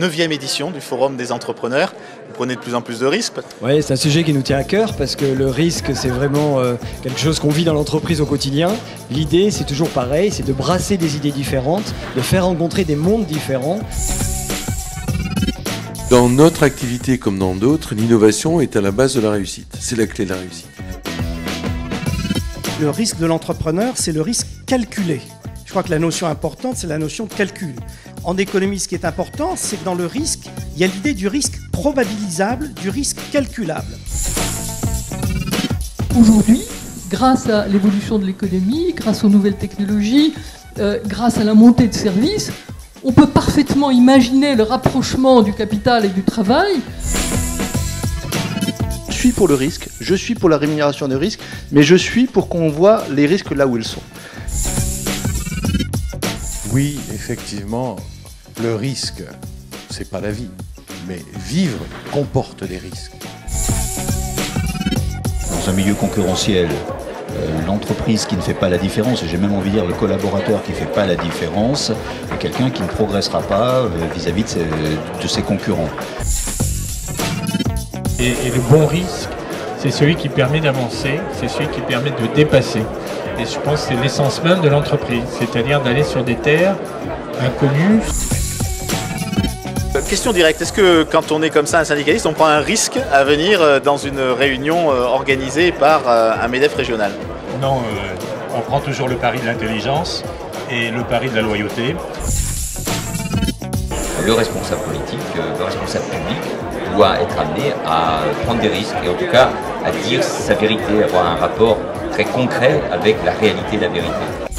Neuvième édition du Forum des entrepreneurs. Vous prenez de plus en plus de risques. Oui, c'est un sujet qui nous tient à cœur parce que le risque, c'est vraiment euh, quelque chose qu'on vit dans l'entreprise au quotidien. L'idée, c'est toujours pareil, c'est de brasser des idées différentes, de faire rencontrer des mondes différents. Dans notre activité comme dans d'autres, l'innovation est à la base de la réussite. C'est la clé de la réussite. Le risque de l'entrepreneur, c'est le risque calculé. Je crois que la notion importante, c'est la notion de calcul. En économie, ce qui est important, c'est que dans le risque, il y a l'idée du risque probabilisable, du risque calculable. Aujourd'hui, grâce à l'évolution de l'économie, grâce aux nouvelles technologies, euh, grâce à la montée de services, on peut parfaitement imaginer le rapprochement du capital et du travail. Je suis pour le risque, je suis pour la rémunération de risque, mais je suis pour qu'on voit les risques là où ils sont. Oui, effectivement, le risque, c'est pas la vie, mais vivre comporte des risques. Dans un milieu concurrentiel, euh, l'entreprise qui ne fait pas la différence, et j'ai même envie de dire le collaborateur qui ne fait pas la différence, est quelqu'un qui ne progressera pas euh, vis-à-vis de, ses concurrents. Et, le bon risque, c'est celui qui permet d'avancer, c'est celui qui permet de dépasser. Et je pense que c'est l'essence même de l'entreprise, c'est-à-dire d'aller sur des terres inconnues. Euh, question directe, est-ce que quand on est comme ça un syndicaliste, on prend un risque à venir dans une réunion organisée par un MEDEF régional? Non, euh, on prend toujours le pari de l'intelligence et le pari de la loyauté. Le responsable politique, euh, le responsable public doit être amené à prendre des risques et en tout cas à dire sa vérité, avoir un rapport très concret avec la réalité de la vérité.